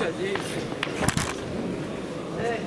69. Эй,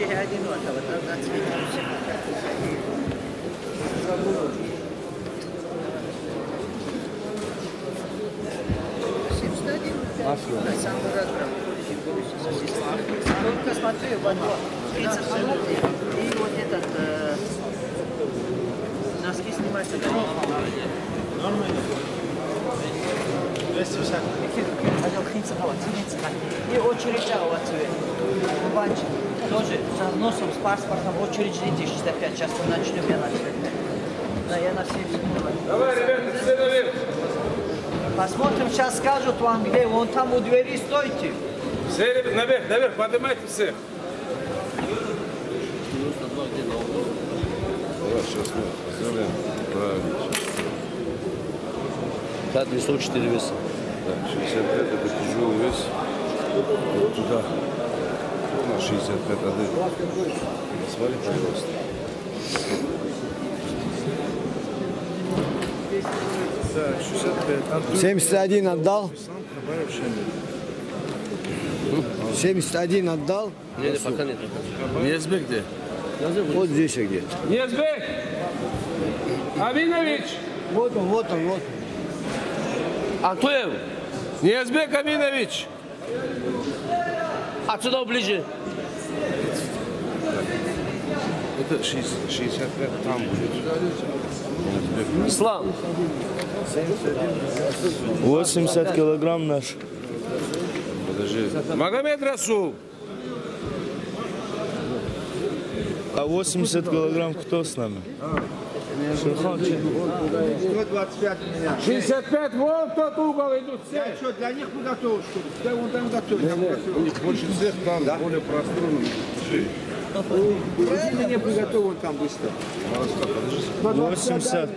Ничего, один вот, а вот надо ответить. Сам раз брал. Только смотри, вот, вот, 30 минут, и вот этот, э, носки снимать. Хотел хинцевать, И очередь а, вот, Кубанчик. Тоже с носом, с паспортом, очередь ждите 65, сейчас мы начнем, я начну. Да, я на 70 минут. Давай, ребята, все наверх. Посмотрим, сейчас скажут вам, где, вон там у двери стойте. Все, ребята, наверх, наверх, поднимайте всех. Давай, сейчас мы поздравляем. Правильно. Да, 204 веса. Да, 65 это тяжелый вес. Вот туда. На 65 отдых. Смотри, пожалуйста. Да, 65. Антон 71 отдал? сам Хабаровщина. 71 отдал? Не, не, пока нет. Ниязбек где? Вот здесь где. Незбек! Аминович! Вот он, вот он, вот. Антуев, Незбек Аминович! отсюда ближе. Это 60 65 там будет. Ислам, 80 килограмм наш. Подожди. Магомед Расул! А 80 килограмм кто с нами? Шерхан, 125 у меня. 65, вон тот угол идут все. Я что, для них мы готовы, что ли? Да вон там готовы. У них больше всех там, более просторно. Приготовь вон там быстро. 80.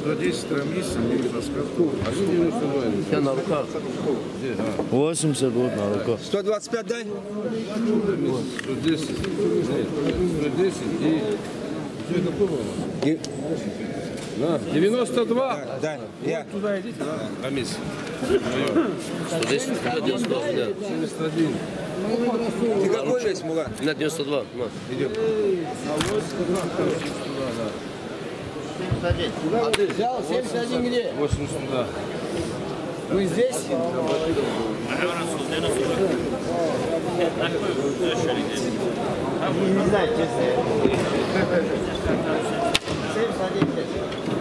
110 трамиса, мне не рассказывал. А что 92? я на руках. 80 вот на руках. 125 дай. 110. Нет, 110 и... Где какой На, 92. Дай. Я. Туда идите. Трамис. 110, у меня 92, у меня. 71. Ты какой весь, Мулан? Меня 92. на. А ты взял 71 где? 80 туда. Вы здесь? Не знаю, честно. 71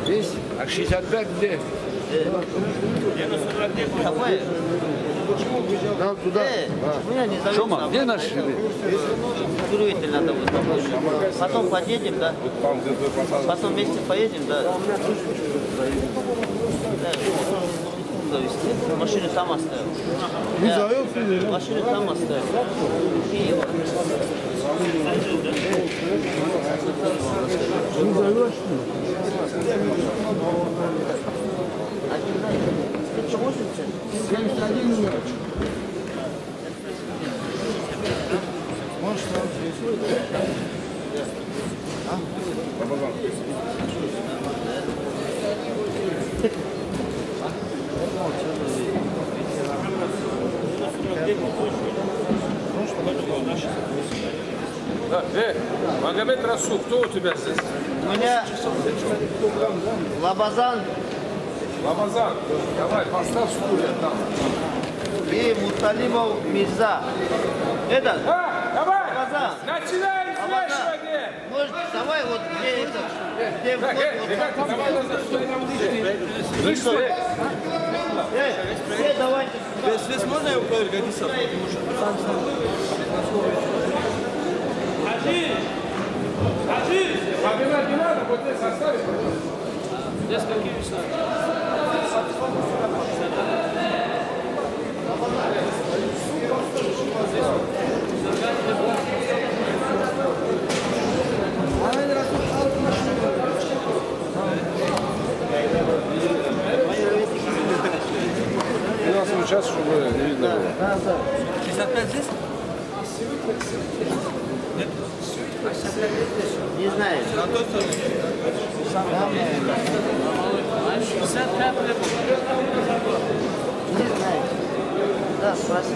Здесь? А 65 где? Какое? Там туда. Э, зовут. Шома, где наш? Строитель надо будет помочь. Потом подъедем, да? Потом вместе поедем, да? Да, завести. Машину там оставил. Не завел Машину там оставил. Вот. Не завел, Один, да? Это 80? 71 номер. Можешь там здесь. Да, э, Магомед Расул, кто у тебя здесь? У меня Лабазан Ламазан, давай, поставь стулья там. и Муталимов Мирза. Этот, А, давай! Лабазан. Начинай взвешивание! Может, давай вот где это, где Так, вход, э, вот ребята, давай назад. Что, э, э, все давайте сюда. Связь можно его проверить, Гадисов? Магомед, не надо, вот здесь оставить. У нас сейчас, чтобы не видно было. 65 здесь? Не знаю. 65 Не знаю. Да, спроси.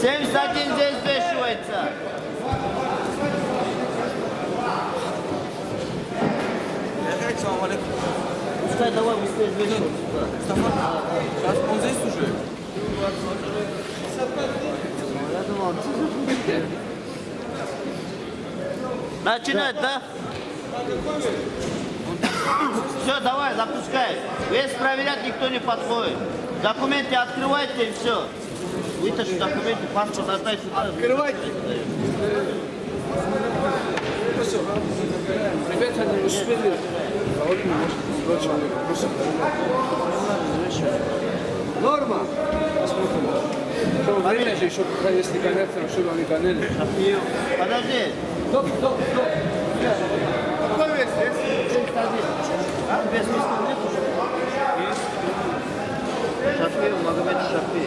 71 здесь взвешивается. Пускай давай быстрее взвешивай. Сейчас он здесь уже. Начинать, да? Все, давай, запускай. Вес проверять никто не подходит. Документы открывайте и все. Вытащи документы, паспорт отдай сюда. Открывайте. Ребята не успели. Норма. Посмотрим. То время же еще пока есть не конец, чтобы они гоняли. Подожди. Стоп, стоп, стоп. Какой вес есть? А, без веса нет уже? Шафи, Магомед Шафи.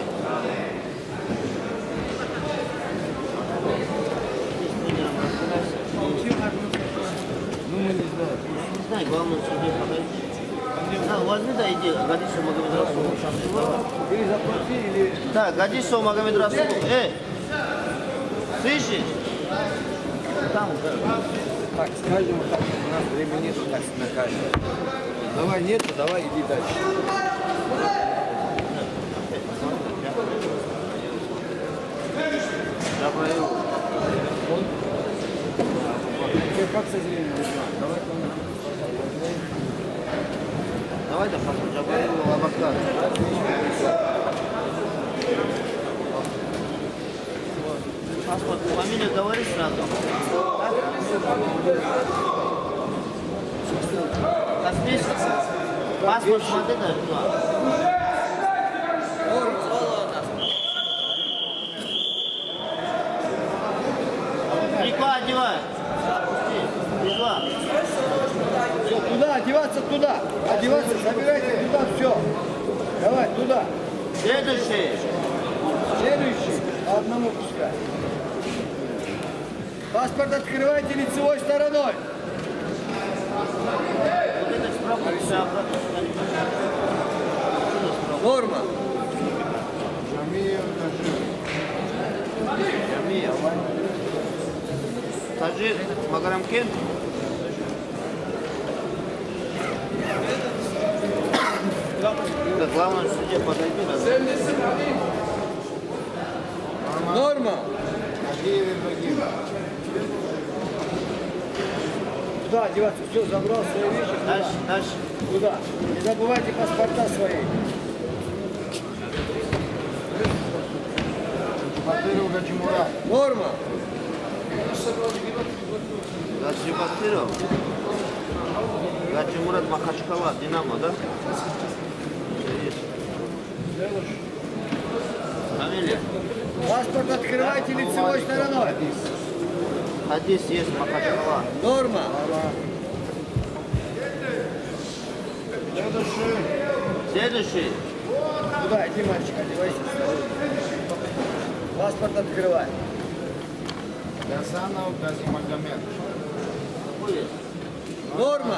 Ну, мы не знаем. Не знаю, главное судья подойти. Да, возьми, да, иди, Гадисов Магомед Расулов. Или заплати, или... Да, Гадисов Магомед Расулов. Эй, слышишь? Там, да. Так, с каждым вот так. У нас времени нету так на каждого. Давай нету, давай иди дальше. Как со зрением? Давай Давай, да, пошли, Джабаеву, Абакар. Паспорт, фамилию говори сразу. Коснись. Паспорт да, туда. Прикла одевай. Опусти. Прикла. Все, туда, одеваться туда. Одеваться, собирайте туда, все. Давай, туда. Следующий. Следующий. По одному пускай. Паспорт открывайте лицевой стороной. Вот это справку все обратно сюда не Норма. Тажир Магарамкен. Да, главное, судья подойди. Да. Норма. Туда одеваться. Все, забрал свои вещи. Дальше, дальше. Туда. Не забывайте паспорта свои. Норма. Гаджибатыров. Гаджимурат Махачкала, Динамо, да? Фамилия? Паспорт открывайте лицевой стороной. Хадис есть Махачкала. Норма. Следующий. Туда, иди, мальчик, одевайся. Паспорт открывай. Гасанов Газимагомед. Норма.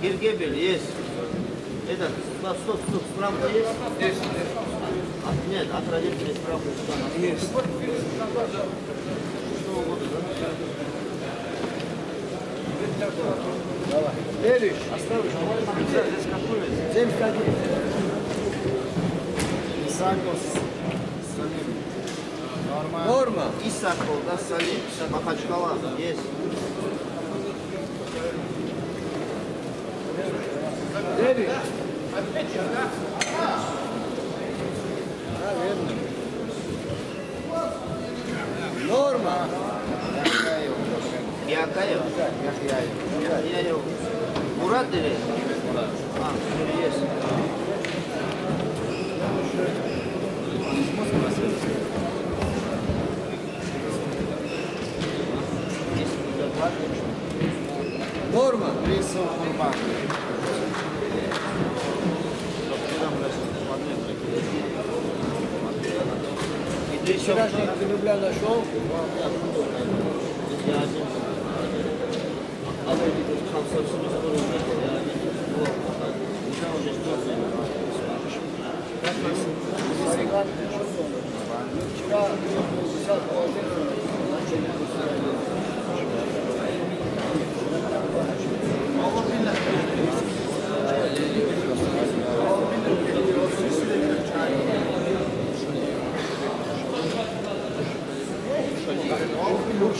Гиргебель есть. Этот, стоп, стоп, справка есть? Есть. А, нет, от родителей справка сюда. Есть. Что угодно, да? Следующий. Здесь какой вес? 71. Исакос. Салим. Норма. Норма. Исаков, да, Салим, Махачкала, есть. Норма. Якаев? Яхяев. Мурат или? А, есть. Норма. Рисов Курбан. И ты еще Вчерашний ты рубля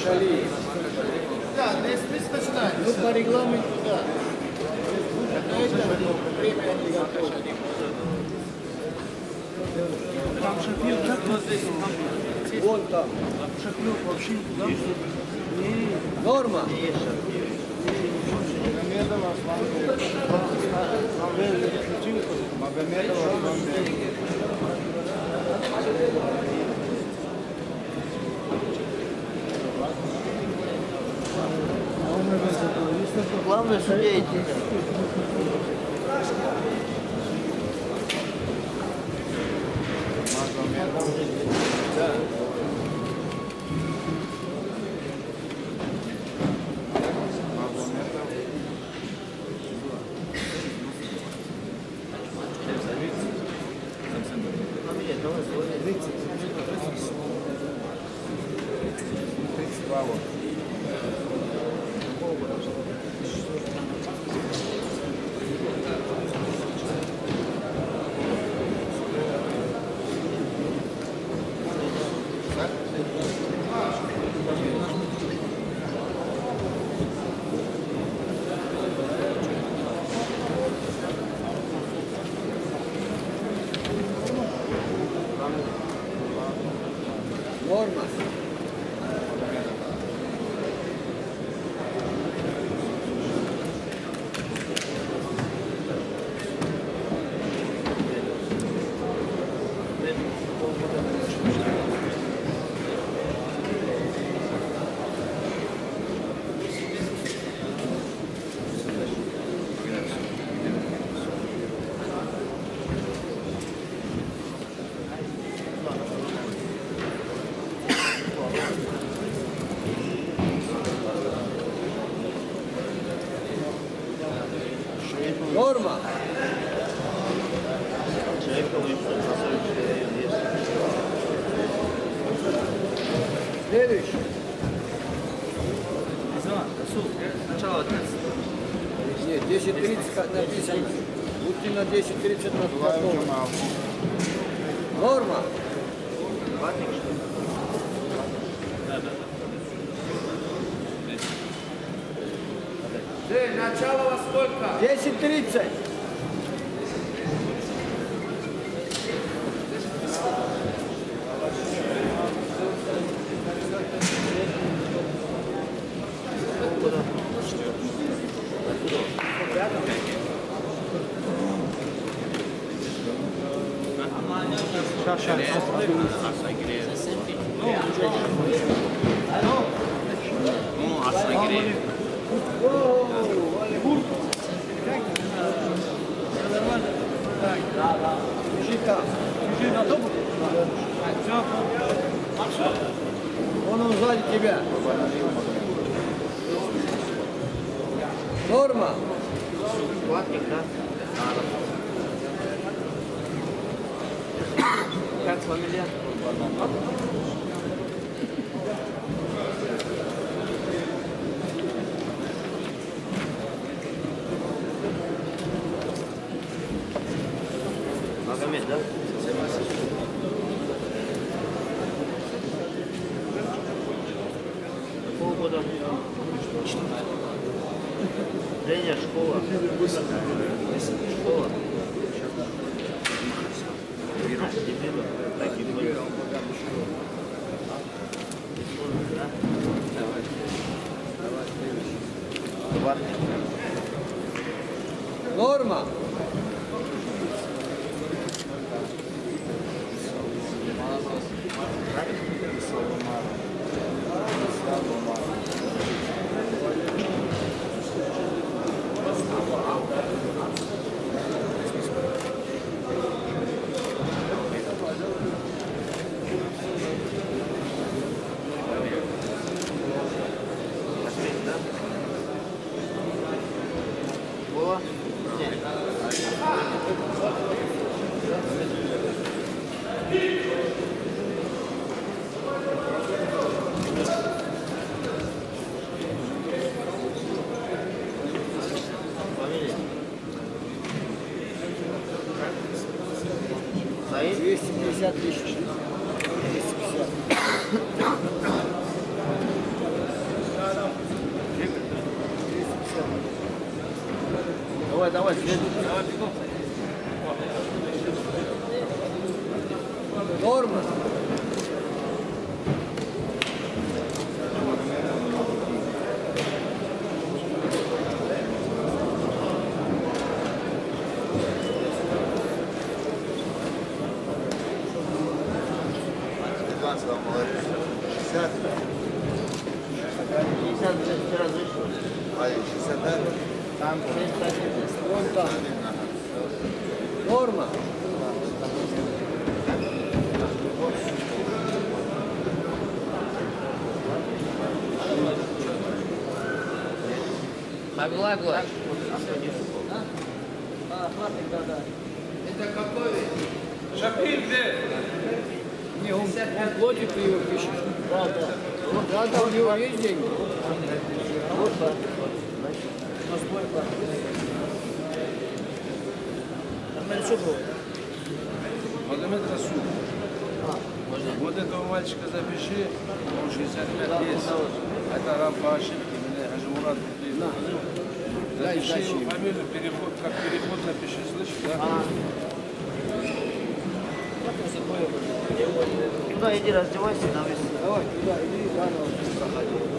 нашел? Я один. А вы тут сам собственно скоро уехал, я один. Вот, уже уже что Вчера 50 половины начали Ну, по регламенту, да. Это время подготовки. Вон там. Норма. Магомедова Магомедова Главное, судейте. Фамилия, давай, давай. 32 вот. Норма. Норма. Следующий. Начало 11. Нет, 10.30 как написано. Лучше на 10.30 на Два уже готово. мало. Норма. Ли? Начало во сколько? 10.30. Держи там. Держи на добу. Вон он сзади тебя. Норма. Платник, да? Как фамилия? Магомед, да? Какого года? Тренер, школа. Norma! Там Вон там. Норма. Могла была. Не, он, он платит и его пишет. Да, да. Да, да, у него есть деньги. Магомед Расул. Вот этого мальчика запиши, он 65 есть. Это Рам по ошибке, меня Хажимурат Запиши его фамилию, переход, как переход напиши, слышишь, да? Туда иди раздевайся, там есть. Давай, туда, иди, заново. Чумада,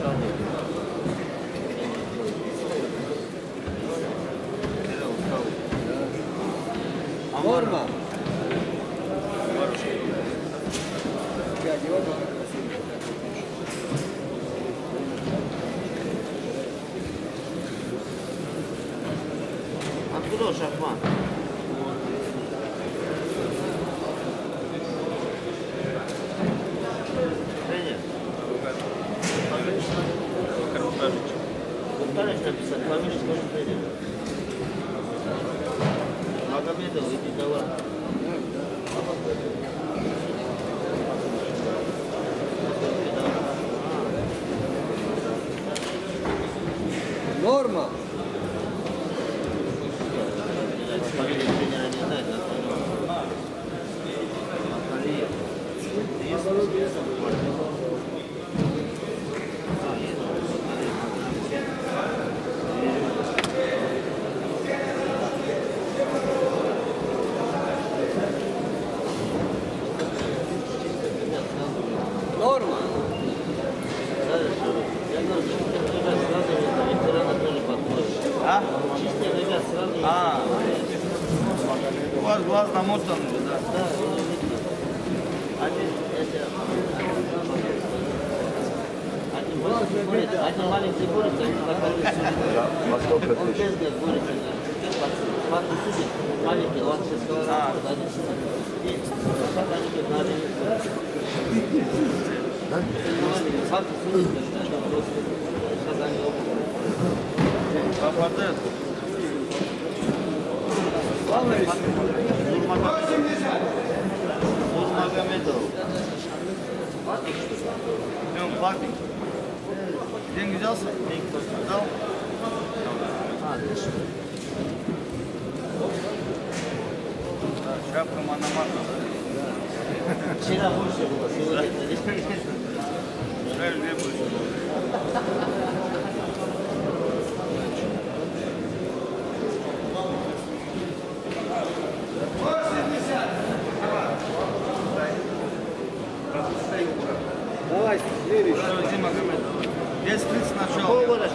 Давай, следующий. Шагу. Кирилл, встал. Амар. Норма. Я одеваю, как Откуда шахмат? Тренер. Повторяешь написать, фамилию скажи тренер. Магомедов, иди давай. Норма. Фамилию тренера не знает, да? Ахалиев. Есть? А, есть. глаз намотан уже, да. Да, видно. Один, эти, один большой курица, один маленький курица, и такой Он без нет курицы, да. Смотри, судит, маленький, он 6 килограмм, вот один сидит. И сейчас они говорят, на один Смотри, судит, что они просто, сейчас они оба. Попадет. Нурмагомедов. Днем платник. Деньги взялся? Деньги дал? Да, Шапка Мономаха. Вчера больше было, сегодня Жаль, не будет. Давай, следующий. Что, Дима Гомедов? Без 30 начала. Какого года?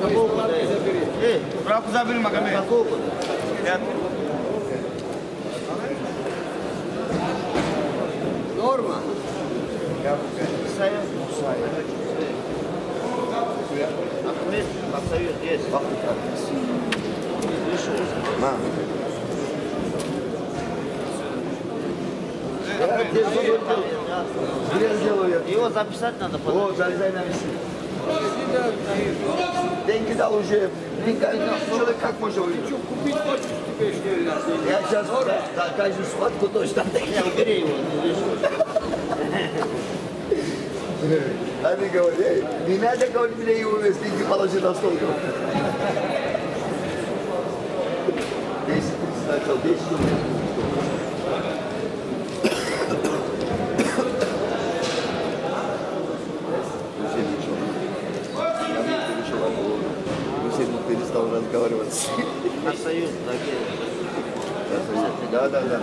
Какого года? Эй, справку забери, Магомед. Норма. Союз? Ахмед, Союз есть. Его записать надо. Вот, залезай на весы. Деньги дал уже. Человек как можно увидеть? Купить хочешь теперь, что ли, нас? Я сейчас да, каждую схватку точно Не, убери его. не лишь. Они говорят, эй, не надо говорить мне его вес, деньги положи на стол. 10 30 начал, 10 перестал разговаривать. На Союз. Да, да, да.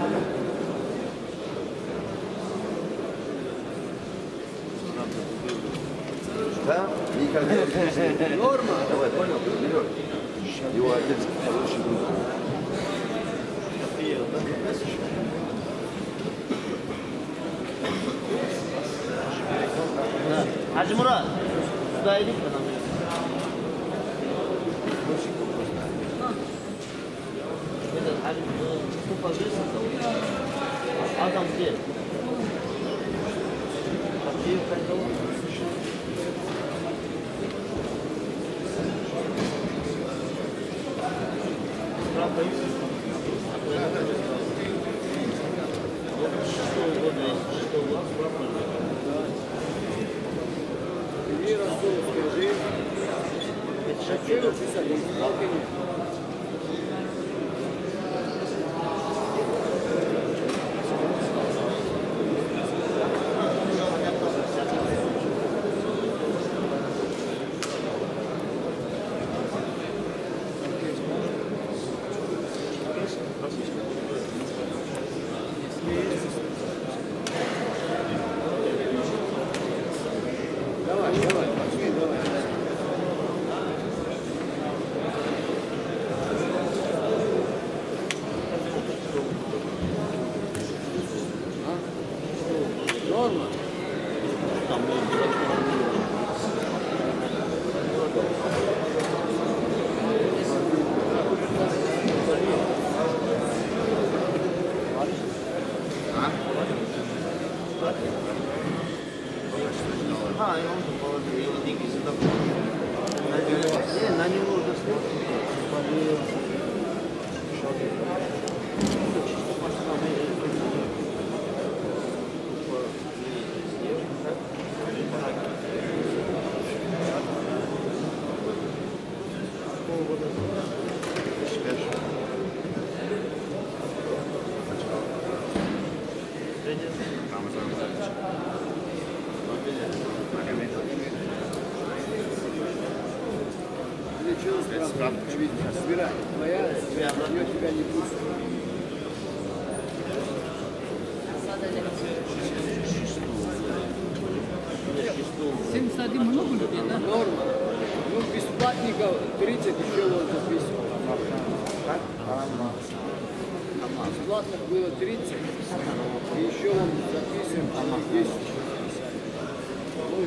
Да? Никогда. Норма. Давай, понял? Берешь. Его отец хороший друг. Да. Hacı Murat, şurada idik すいません。получилось, правда, очевидно. Собирай. Твоя, ее тебя не пустит. Семьдесят один много людей, да? Норма. Ну, бесплатников 30 еще записывал. Бесплатных было 30. И еще записываем 10. Ну,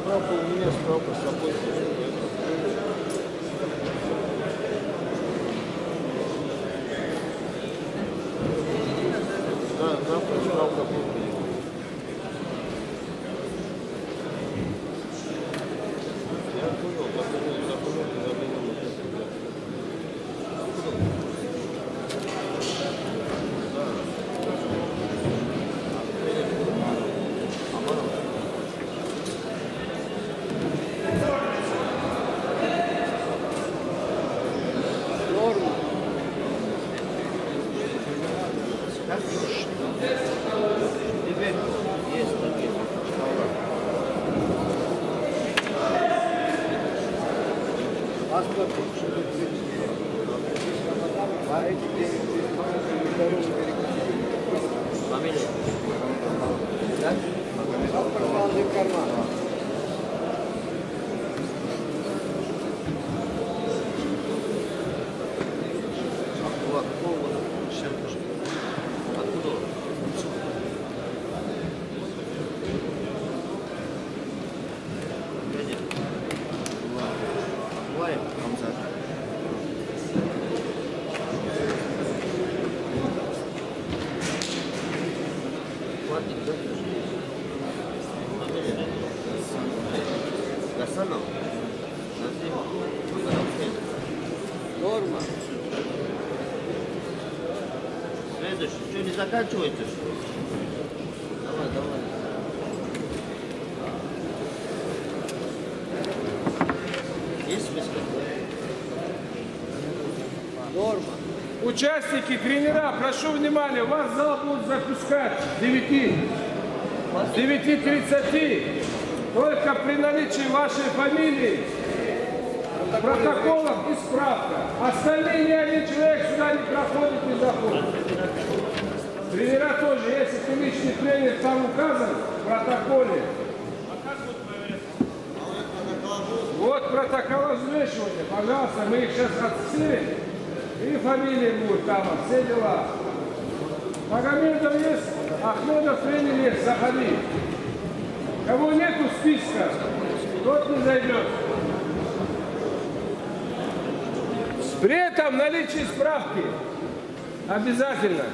Я справка, у меня справка с собой. Да, завтра справка будет. Я понял, документы, документы, документы. Норма. Теперь есть такие. Паспорт. А эти деньги дорогу Фамилия? Паспорт положи в карман. Вот, какого года? Откуда? он? Где? Акварий? Платник, да? Фамилия? Норма. Следующий. Что, не ли? Давай, давай. Есть? Норма. Участники, тренера, прошу внимания, вас зал будут запускать с 9, с 9.30. Только при наличии вашей фамилии, протоколов и справка. Остальные ни один человек сюда не проходит, не заходит. Тренера тоже, если ты личный тренер, там указан в протоколе. Вот протокол взвешивания, пожалуйста, мы их сейчас отсылим. И фамилия будет там, все дела. Магомедов есть? Ахмедов Ленин есть, заходи. Кого нету списка, тот не зайдет. При этом наличие справки обязательно.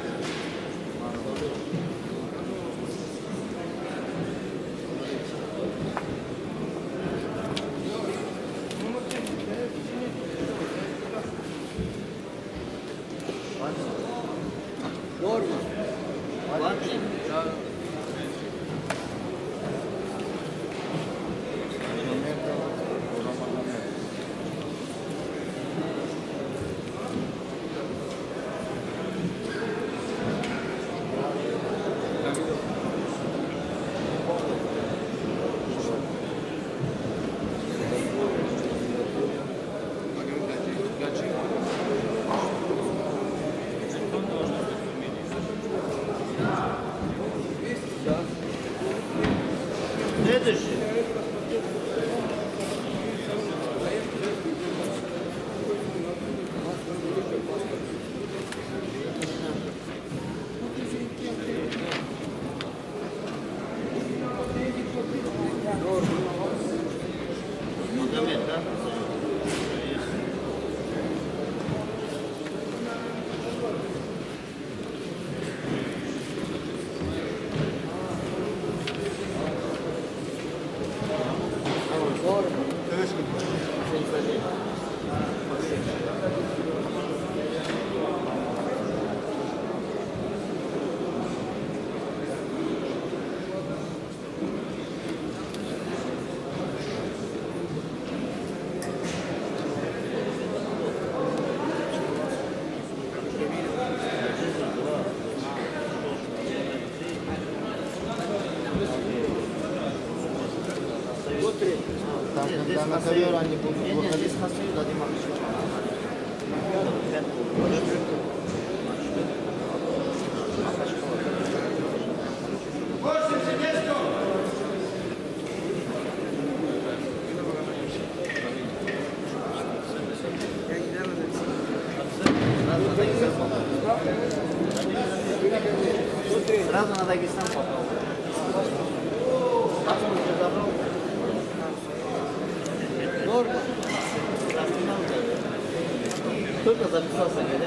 Там, когда на ковер они будут выходить. Сразу на Дагестан попал. Паспорт я забрал. Норма. Только записался, да?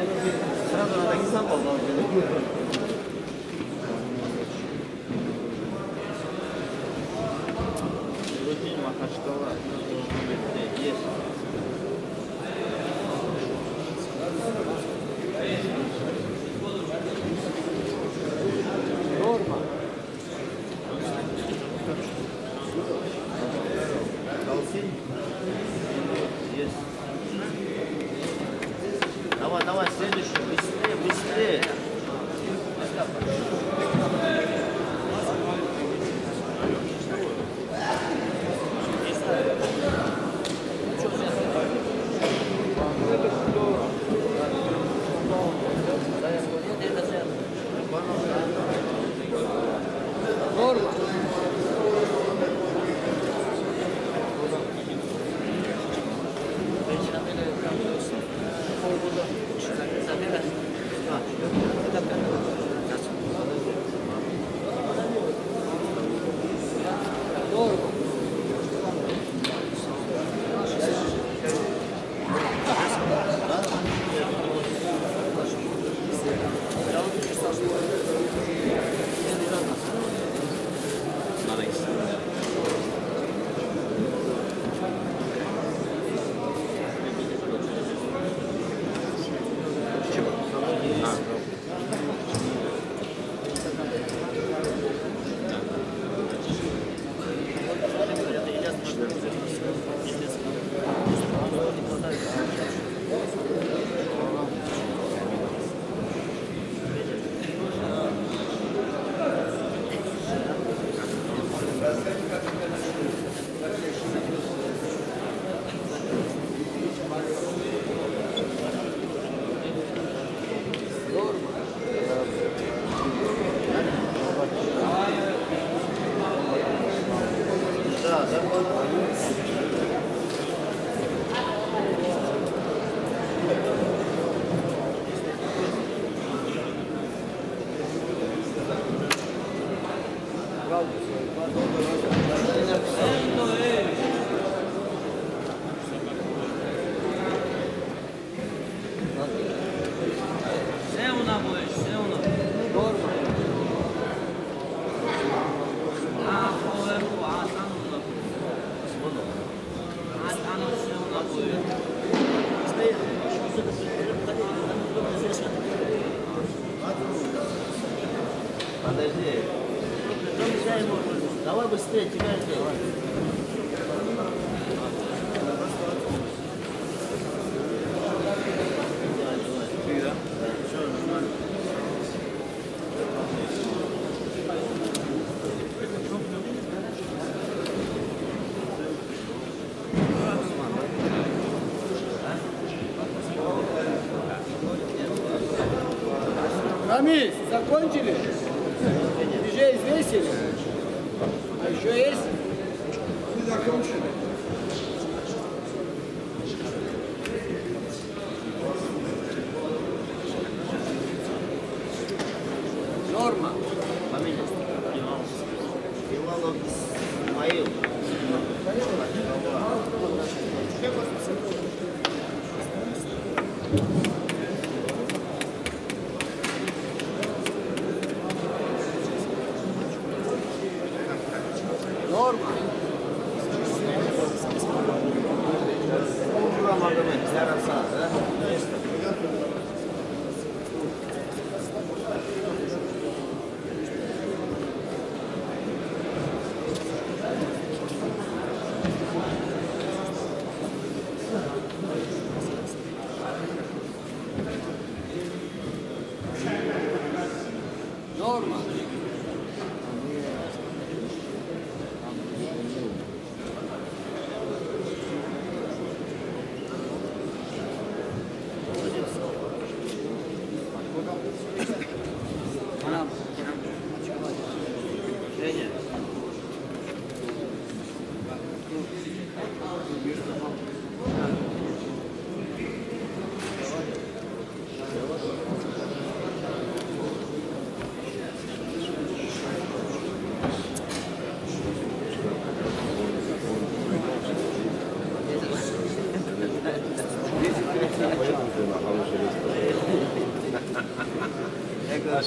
Grazie. Рамис, закончили? Уже извесили? А еще есть? Не закончили. Норма. Фамилия? Иванов Исмаил. Норма. Ура, Магомед, Сараса, да? Норма.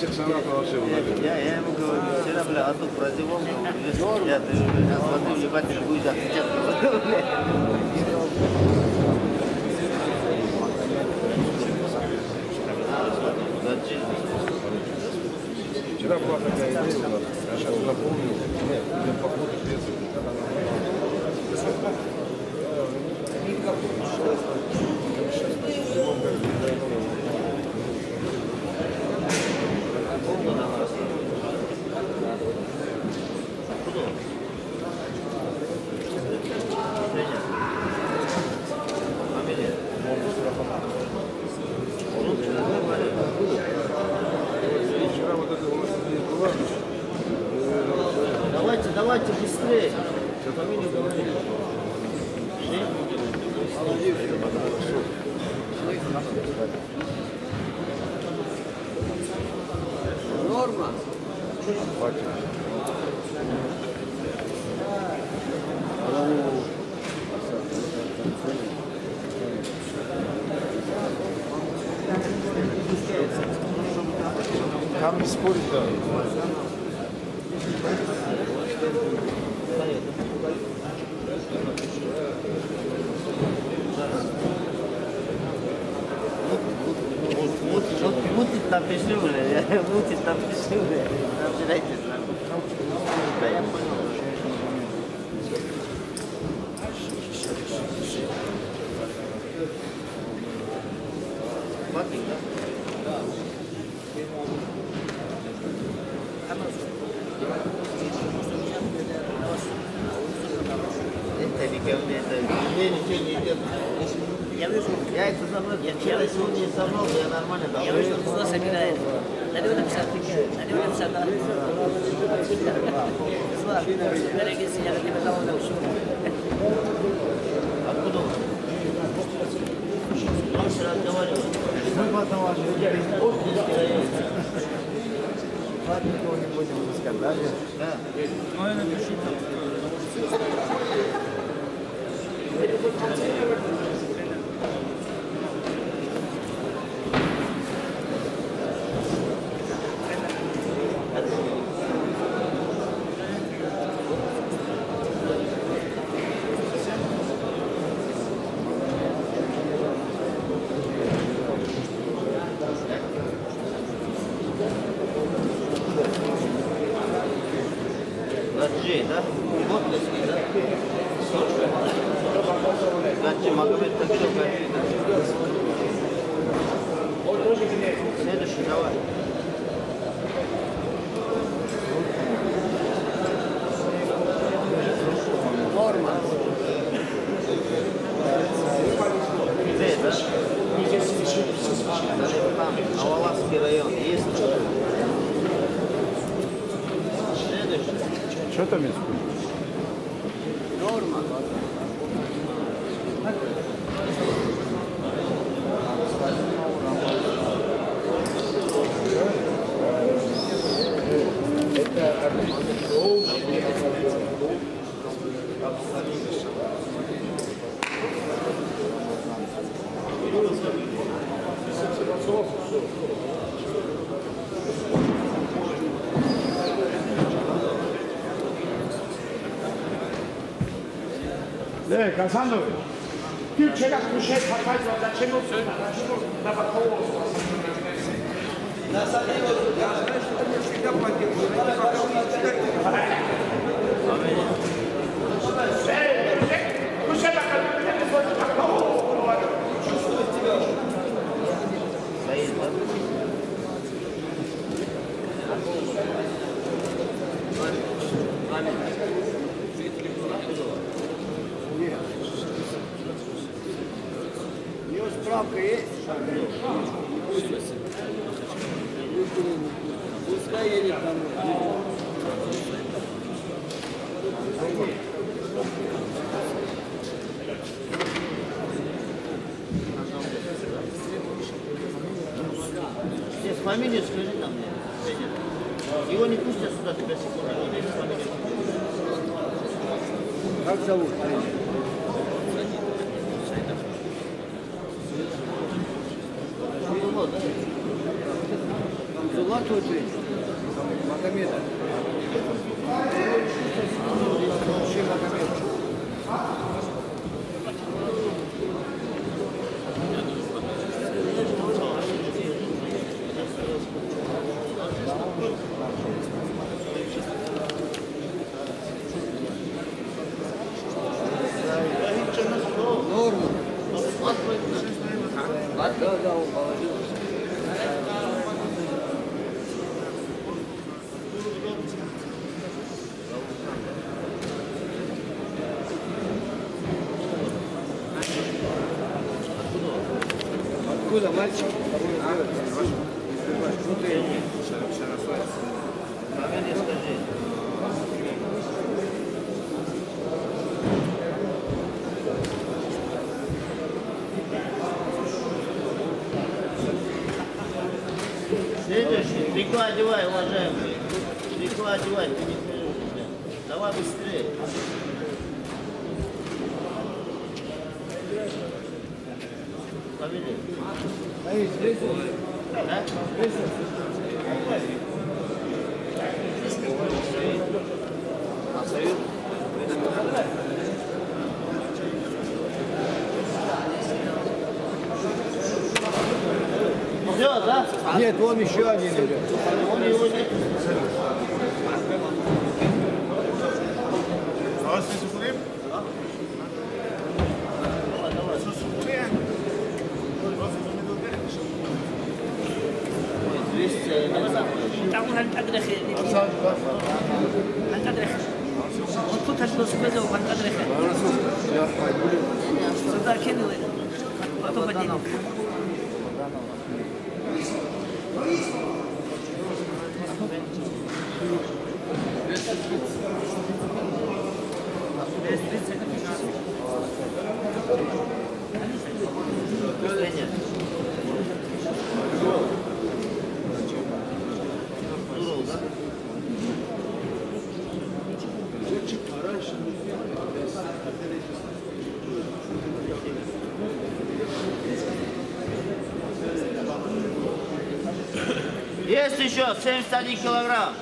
Я, я ему говорю, вчера, бля, а тут прозевал, я, ты, бля, смотрю, ебатель, будешь отвечать. Вчера была такая идея я сейчас напомню, нет, идем по ходу пьесы, там не спорить, да. Мутит, мутит напишу, бля. Мутит напишу, бля. Разбирайтесь. Да, я понял. Хватит, да? Ко мне, это мне ничего не идет. Я вижу, я это забыл, я вчера сегодня собрал, я нормально там. Я вышел туда собирает. Написать. Надо его написать, да. Зла, берегись, я на тебя давно напишу. Откуда он? Он вчера разговаривал. Мы потом Никого не будем пускать, да? Да. Гаджи, да? Плотностный, да? Гаджи, Магомед Тагиров Гаджи, да? Следующий, давай. Норма. Где, да? Там, Аваласский район. Есть? Следующий. Что 네, 감사합니다. 그 제가 그새 가까이 da 제목 da 제목 나 바꿔. Nessa língua, eu acho que a da tem que fazer uma coisa. Фамилию скажи. Федя. Его не пустят сюда, тебя секунду. Как зовут? Абдулла твой ты? Магомеда. Вообще Магомед. Норма. Да, да, он положил. Откуда мальчик? Ну ты Фамилию скажи. Трико одевай, уважаемый. Трико одевай, ты не слышишь. Давай быстрее. Фамилия. А? А, да? Нет, вон еще один идет. Он его нет. Ой, 200, не знаю. تعالوا هنتدرخ еще 71 килограмм.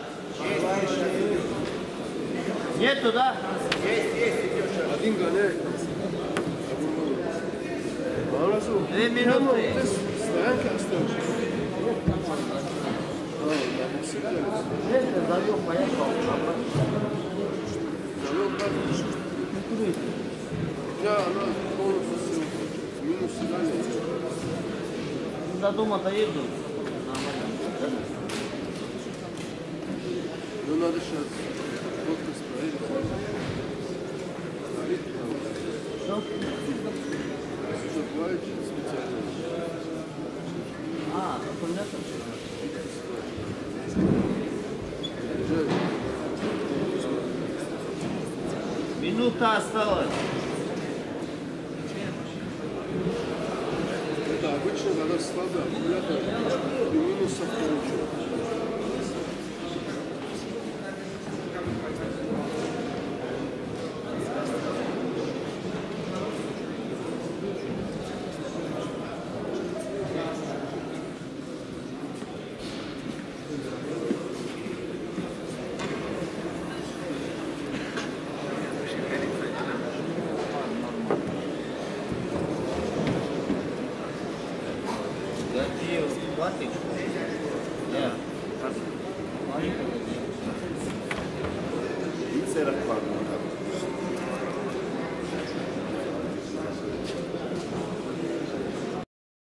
Нету, да? Один гоняет. Две минуты. Стоянка осталась. Я, она полностью минус дали. До дома доеду. Ну надо сейчас подпись проверить. Что? Закрываете специально. Минута осталась. Это обычно когда слабый аккумулятор